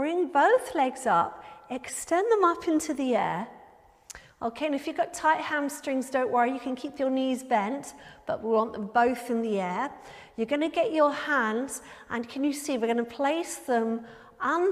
bring both legs up, extend them up into the air. Okay, and if you've got tight hamstrings, don't worry, you can keep your knees bent, but we want them both in the air. You're going to get your hands, and can you see, we're going to place them under